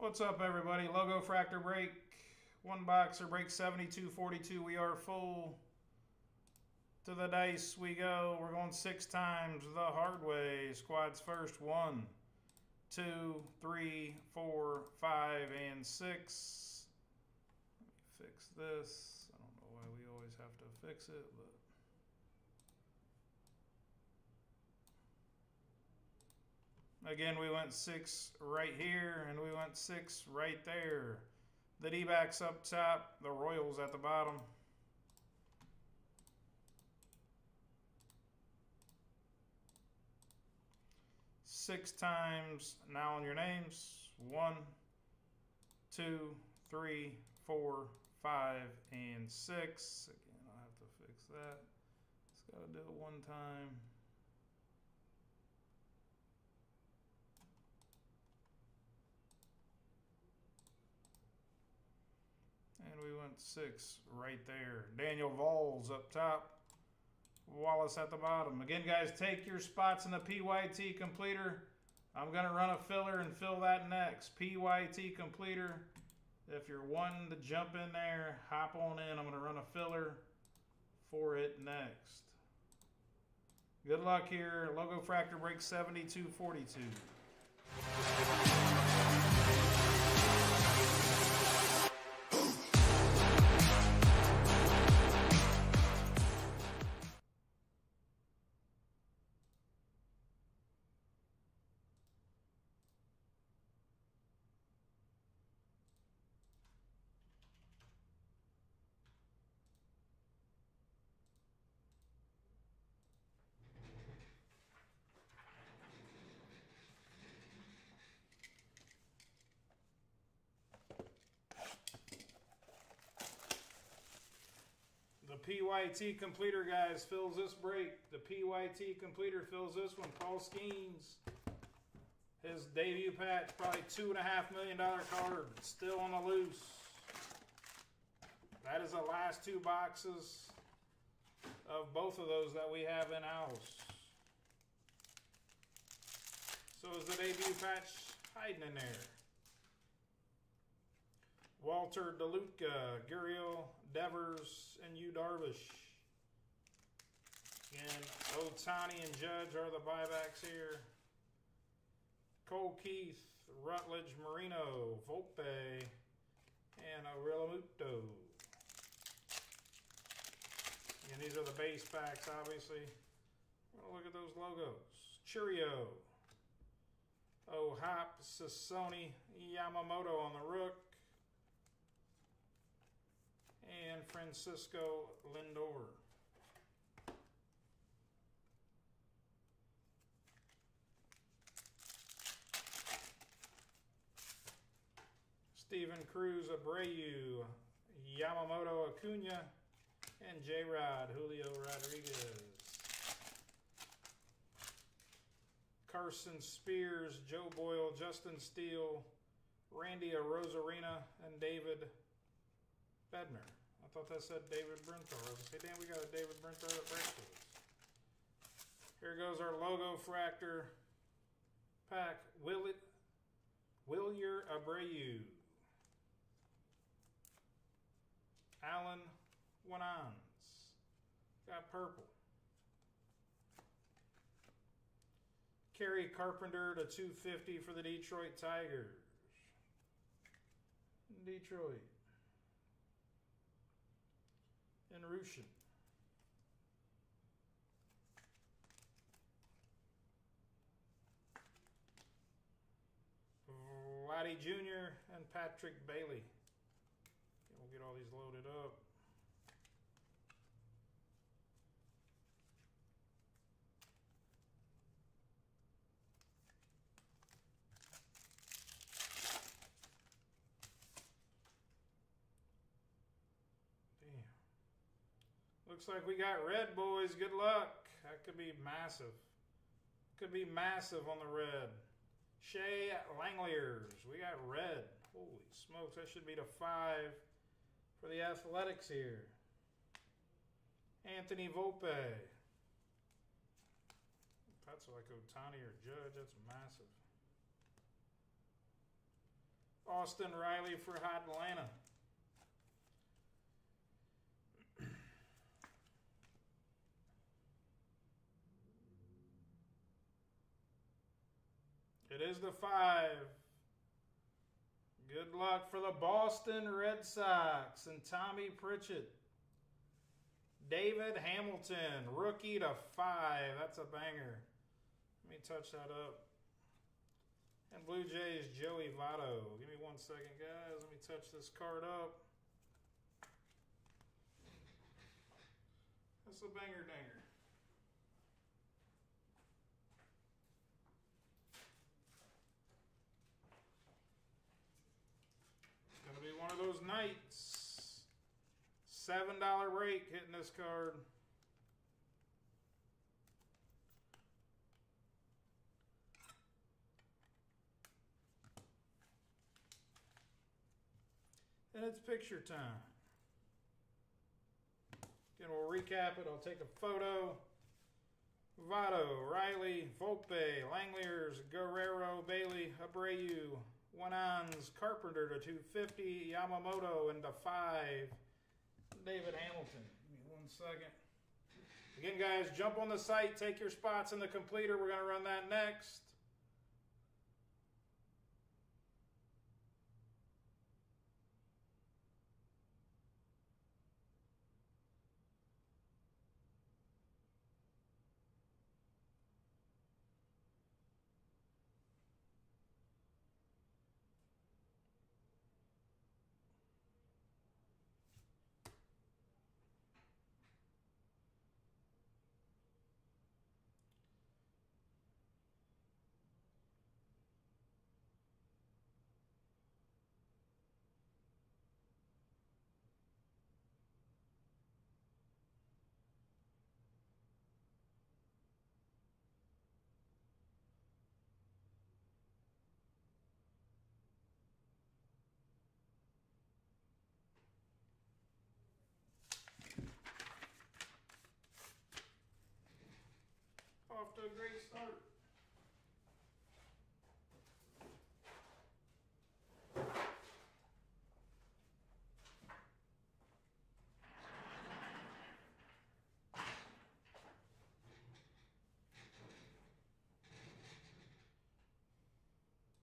What's up, everybody? Logo Fractor break. One boxer break 7242. We are full. To the dice we go. We're going six times the hard way. Squads first. One, two, three, four, five, and six. Let me fix this. I don't know why we always have to fix it, but. Again, we went six right here, and we went six right there. The D-backs up top, the Royals at the bottom. Six times now on your names. One, two, three, four, five, and six. Again, I'll have to fix that. Just got to do it one time. And we went six right there. Daniel Vols up top. Wallace at the bottom. Again, guys, take your spots in the PYT completer. I'm going to run a filler and fill that next. PYT completer. If you're wanting to jump in there, hop on in. I'm going to run a filler for it next. Good luck here. Logo Fractor break 7242. The PYT completer, guys, fills this break. The PYT completer fills this one. Paul Skenes. His debut patch, probably two and a half million dollar card, still on the loose. That is the last two boxes of both of those that we have in house. So is the debut patch hiding in there? Walter DeLutka, Guriel Devers, and Yu Darvish. And Ohtani and Judge are the buybacks here. Colt Keith, Rutledge Marino, Volpe, and Aurillamuto. And these are the base packs, obviously. Look at those logos. Chourio. Oh, Hop, Sasoni, Yamamoto on the Rook. And Francisco Lindor. Steven Cruz, Abreu, Yamamoto, Acuna, and J-Rod, Julio Rodriguez. Carson Spiers, Joe Boyle, Justin Steele, Randy Arozarena, and David Bednar. Thought that said David Brentar. I was say, damn, we got a David Brentar that breaks Here goes our logo fractor pack. Will it? Wilyer Abreu. Allan Winans. Got purple. Kerry Carpenter to 250 for the Detroit Tigers. Detroit. And Russian. Vladdy Jr. and Patrick Bailey. We'll get all these loaded up. Looks like we got red, boys. Good luck. That could be massive. Could be massive on the red. Shea Langeliers. We got red. Holy smokes. That should be the five for the Athletics here. Anthony Volpe. That's like Ohtani or Judge. That's massive. Austin Riley for Hot Atlanta. It is the five. Good luck for the Boston Red Sox and Tommy Pritchett. David Hamilton, rookie to five. That's a banger. Let me touch that up. And Blue Jays, Joey Votto. Give me one second, guys. Let me touch this card up. That's a banger danger. It's going to be one of those nights. $7 rake hitting this card. And it's picture time. Again, we'll recap it. I'll take a photo. Votto, Riley, Volpe, Langeliers, Guerrero, Bailey, Abreu, Winans, Carpenter to 250, Yamamoto into 5, David Hamilton. Give me one second. Again, guys, jump on the site, take your spots in the completer. We're going to run that next. Great start.